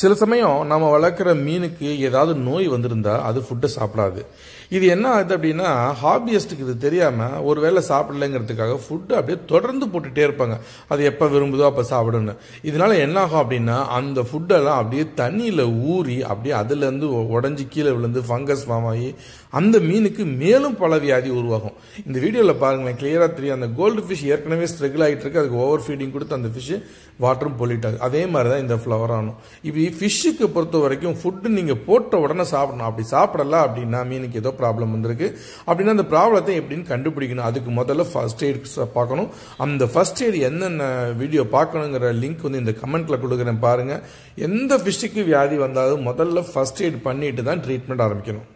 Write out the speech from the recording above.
சில சமயம் நம்ம வளர்க்குற மீனுக்கு ஏதாவது நோய் வந்திருந்தா அது ஃபுட்டை சாப்பிடாது. இது என்ன ஆகுது அப்படின்னா ஹாபியஸ்ட்டுக்கு இது தெரியாமல் ஒரு வேளை சாப்பிடலைங்கிறதுக்காக ஃபுட்டு அப்படியே தொடர்ந்து போட்டுகிட்டே இருப்பாங்க. அது எப்போ விரும்புதோ அப்போ சாப்பிடணும். இதனால என்ன ஆகும் அப்படின்னா அந்த ஃபுட்டெல்லாம் அப்படியே தண்ணியில் ஊறி அப்படியே அதுலேருந்து உடஞ்சி கீழே விழுந்து ஃபங்கஸ் ஃபார்ம் ஆகி அந்த மீனுக்கு மேலும் பல வியாதி உருவாகும். இந்த வீடியோவில் பாருங்களேன் கிளியராக தெரியும். அந்த கோல்டு ஃபிஷ் ஏற்கனவே ஸ்ட்ரகிள் ஆகிட்டு இருக்கு. அதுக்கு ஓவர் ஃபீடிங் கொடுத்து அந்த ஃபிஷ்ஷு வாட்டரும் பொலிட்டாது அதே மாதிரி தான் இந்த ஃப்ளவர் ஆனும். இப்படி ஃபிஷ்ஷுக்கு பொறுத்த வரைக்கும் ஃபுட்டு நீங்கள் போட்ட உடனே சாப்பிடணும். அப்படி சாப்பிடல அப்படின்னா மீனுக்கு ஏதோ ப்ராப்ளம் வந்திருக்கு. அப்படின்னா அந்த ப்ராப்ளத்தை எப்படின்னு கண்டுபிடிக்கணும். அதுக்கு முதல்ல ஃபர்ஸ்ட் எய்ட் பார்க்கணும். அந்த ஃபர்ஸ்ட் எய்ட் என்னென்ன வீடியோ பார்க்கணுங்கிற லிங்க் வந்து இந்த கமெண்ட்ல கொடுக்குறேன் பாருங்கள் எந்த ஃபிஷ்ஷுக்கு வியாதி வந்தாலும் முதல்ல ஃபர்ஸ்ட் எய்ட் பண்ணிட்டு தான் ட்ரீட்மெண்ட் ஆரம்பிக்கணும்.